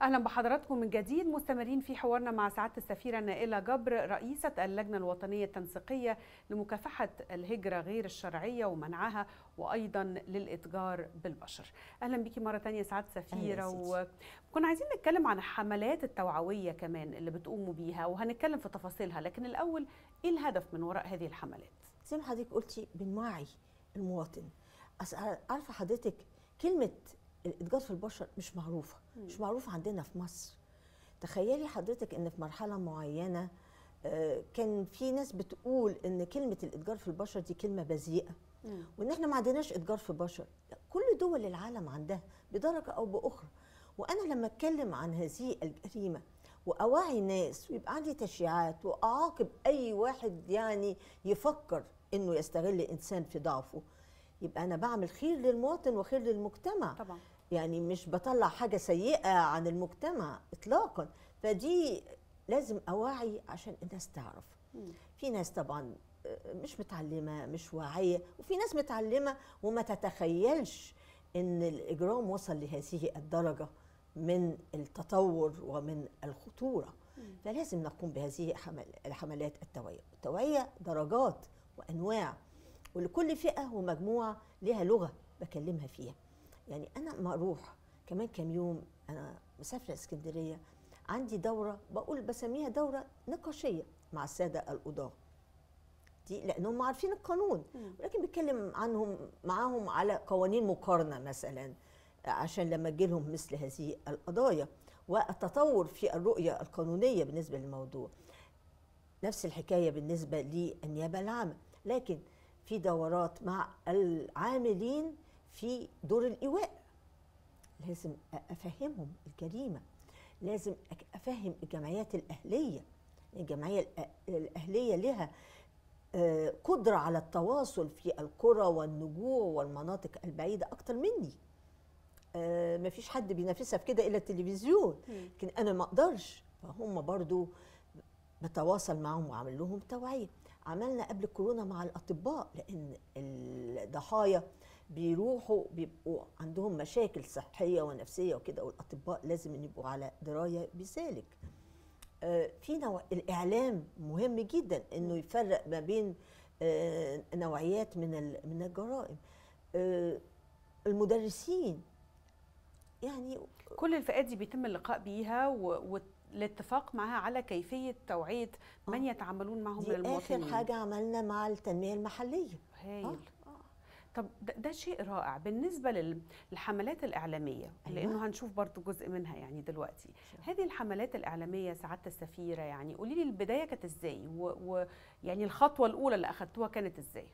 أهلا بحضراتكم من جديد مستمرين في حوارنا مع سعادة السفيرة نائلة جبر رئيسة اللجنة الوطنية التنسيقية لمكافحة الهجرة غير الشرعية ومنعها وأيضا للإتجار بالبشر. أهلا بيكي مرة ثانية سعادة السفيرة وكنا عايزين نتكلم عن الحملات التوعوية كمان اللي بتقوموا بيها وهنتكلم في تفاصيلها لكن الأول إيه الهدف من وراء هذه الحملات؟ زي ما حضرتك قلتي بنوعي المواطن عارفه حضرتك كلمة الاتجار في البشر مش معروفة مش معروفة عندنا في مصر. تخيلي حضرتك إن في مرحلة معينة كان في ناس بتقول إن كلمة الاتجار في البشر دي كلمة بذيئة وإن إحنا ما عندناش اتجار في بشر كل دول العالم عندها بدرجة أو بأخرى. وأنا لما أتكلم عن هذه الجريمة وأوعي الناس ويبقى عندي تشريعات وأعاقب أي واحد يعني يفكر إنه يستغل انسان في ضعفه يبقى أنا بعمل خير للمواطن وخير للمجتمع. طبعا. يعني مش بطلع حاجة سيئة عن المجتمع اطلاقا. فدي لازم أوعي عشان الناس تعرف. في ناس طبعا مش متعلمة مش واعية وفي ناس متعلمة وما تتخيلش إن الإجرام وصل لهذه الدرجة من التطور ومن الخطورة. فلازم نقوم بهذه الحملات التوعية. التوعية درجات وأنواع ولكل فئة ومجموعة لها لغة بكلمها فيها. يعني أنا ما أروح. كمان كام يوم أنا مسافرة اسكندرية عندي دورة بقول بسميها دورة نقاشية مع السادة القضاة. دي لأنهم عارفين القانون ولكن بتكلم عنهم معاهم على قوانين مقارنة مثلا عشان لما تجي لهم مثل هذه القضايا. والتطور في الرؤية القانونية بالنسبة للموضوع. نفس الحكاية بالنسبة للنيابة العامة. لكن في دورات مع العاملين في دور الإيواء. لازم أفهمهم الجريمة. لازم أفهم الجمعيات الأهلية. الجمعية الأهلية لها قدرة على التواصل في القرى والنجوع والمناطق البعيدة أكتر مني. ما فيش حد بينافسها في كده إلا التلفزيون. لكن أنا ما أقدرش. فهم برضو بتواصل معهم وعمل لهم توعية. عملنا قبل كورونا مع الأطباء لأن الضحايا بيروحوا بيبقوا عندهم مشاكل صحية ونفسية وكده والأطباء لازم إن يبقوا على دراية بذلك. آه في نوع الإعلام مهم جدا إنه يفرق ما بين آه نوعيات من من الجرائم. آه المدرسين يعني كل الفئات دي بيتم اللقاء بيها و... الاتفاق معها على كيفية توعية من يتعاملون معهم من المواطنين آخر حاجة عملنا مع التنمية المحلية هايل آه. طب ده, ده شيء رائع. بالنسبة للحملات الإعلامية أيوة. لأنه هنشوف برضو جزء منها يعني دلوقتي. شو. هذه الحملات الإعلامية سعادة السفيرة يعني قولي لي البداية كانت إزاي؟ ويعني الخطوة الأولى اللي أخدتوها كانت إزاي؟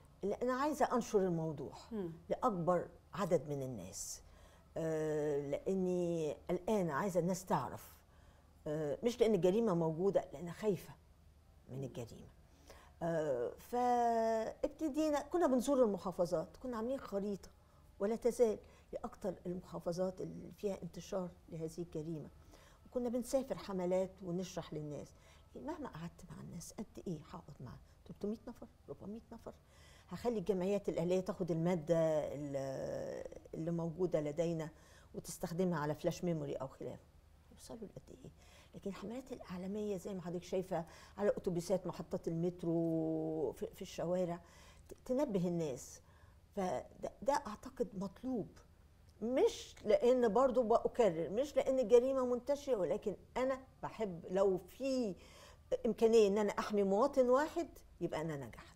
أنا عايزة أنشر الموضوع م. لأكبر عدد من الناس. آه لأني الآن عايزة الناس تعرف. آه مش لأن الجريمة موجودة لأن خايفة من الجريمة. آه فابتدينا كنا بنزور المحافظات كنا عاملين خريطة ولا تزال لأكثر المحافظات اللي فيها انتشار لهذه الجريمة. وكنا بنسافر حملات ونشرح للناس. مهما قعدت مع الناس قد إيه هقعد مع 300 نفر 400 نفر؟ هخلي الجمعيات الأهلية تاخد المادة اللي موجودة لدينا وتستخدمها على flash memory أو خلافه يوصلوا لقد إيه؟ لكن الحملات الإعلامية زي ما حضرتك شايفة على أتوبيسات محطات المترو في الشوارع تنبه الناس. فده ده أعتقد مطلوب. مش لأن برضو بأكرر مش لأن الجريمة منتشرة ولكن أنا بحب لو في إمكانية إن أنا أحمي مواطن واحد يبقى أنا نجحت.